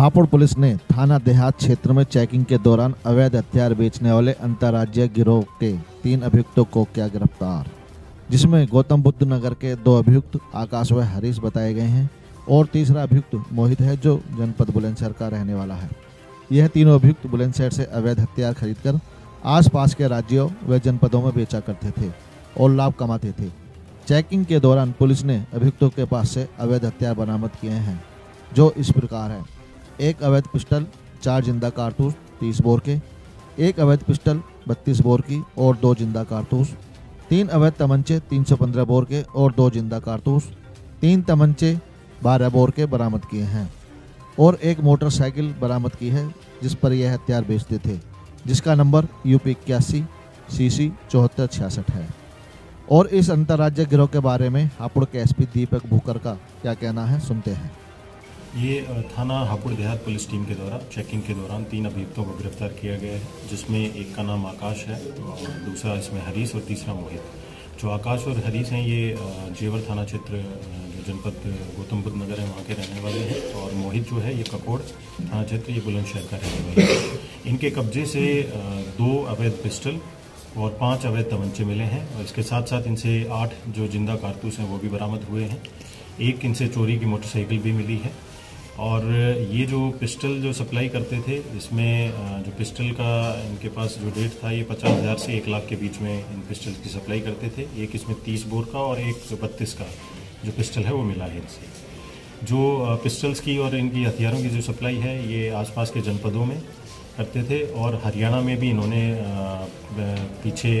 Hapur police ने थाना देहात क्षेत्र में चेकिंग के दौरान अवैध हथियार बेचने वाले अंतर्राज्यीय गिरोह के तीन अभियुक्तों को किया गिरफ़्तार, जिसमें गौतम बुद्ध नगर के दो अभियुक्त आकाश व हरीश बताए गए हैं और तीसरा अभियुक्त मोहित है जो जनपद बुलंदशहर का रहने वाला है। यह तीनों अभियुक्त बुलंदशहर से अवैध हथियार खरीद खरीदकर आसपास के राज्यों व जनपदों में बेचा करते थे और लाभ कमाते थे। चेकिंग के दौरान पुलिस ने अभियुक्तों के पास से अवैध हथियार बरामद किए हैं, जो इस प्रकार है। एक अवैध पिस्टल, चार ज़िंदा कारतूस, तीस बोर के। एक अवैध पिस्टल, बत्तीस बोर की और दो ज़िंदा कारतूस। तीन अवैध तमंचे 315 बोर के और दो ज़िंदा कारतूस। तीन तमंचे 12 बोर के बरामद किए हैं। और एक मोटरसाइकिल बरामद की है, जिस पर यह हथियार बेचते थे, जिसका नंबर यूपी इक्यासी सी सी चौहत्तर छियासठ है। और इस अंतर्राज्य गिरोह के बारे में हापुड़ के एसपी दीपक भूकर का क्या कहना है, सुनते हैं। ये थाना हापुड़ देहात पुलिस टीम के द्वारा चेकिंग के दौरान तीन अभियुक्तों को गिरफ़्तार किया गया है, जिसमें एक का नाम आकाश है और दूसरा इसमें हरीश और तीसरा मोहित। जो आकाश और हरीश हैं, ये जेवर थाना क्षेत्र जो जनपद गौतम बुद्ध नगर है, वहाँ के रहने वाले हैं और मोहित जो है, ये ककोड़ थाना क्षेत्र, ये बुलंदशहर का रहने वाला है। इनके कब्जे से दो अवैध पिस्टल और पाँच अवैध तमंचे मिले हैं और इसके साथ साथ इनसे आठ जो ज़िंदा कारतूस हैं, वो भी बरामद हुए हैं। एक इनसे चोरी की मोटरसाइकिल भी मिली है। और ये जो पिस्टल जो सप्लाई करते थे, इसमें जो पिस्टल का इनके पास जो रेट था, ये पचास हज़ार से एक लाख के बीच में इन पिस्टल की सप्लाई करते थे। एक इसमें तीस बोर का और एक बत्तीस का जो पिस्टल है, वो मिला है इनसे। जो पिस्टल्स की और इनकी हथियारों की जो सप्लाई है, ये आसपास के जनपदों में करते थे और हरियाणा में भी इन्होंने पीछे,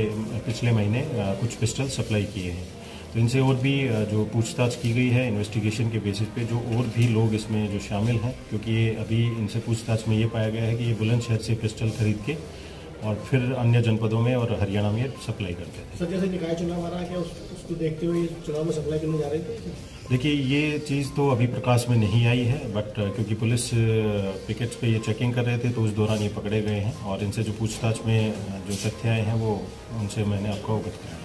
पिछले महीने कुछ पिस्टल सप्लाई किए हैं। तो इनसे और भी जो पूछताछ की गई है इन्वेस्टिगेशन के बेसिस पे जो और भी लोग इसमें जो शामिल हैं क्योंकि ये अभी इनसे पूछताछ में ये पाया गया है कि ये बुलंदशहर से पिस्टल खरीद के और फिर अन्य जनपदों में और हरियाणा में सप्लाई करते थे। सर जैसे निकाय चुनाव आ रहा है क्या उस, उसको देखते हुए चुनाव में सप्लाई करने जा रहे थे देखिए ये चीज़ तो अभी प्रकाश में नहीं आई है बट क्योंकि पुलिस पिकेट्स पे ये चेकिंग कर रहे थे तो उस दौरान ये पकड़े गए हैं और इनसे जो पूछताछ में जो तथ्य आए हैं वो उनसे मैंने आपको अवगत कराया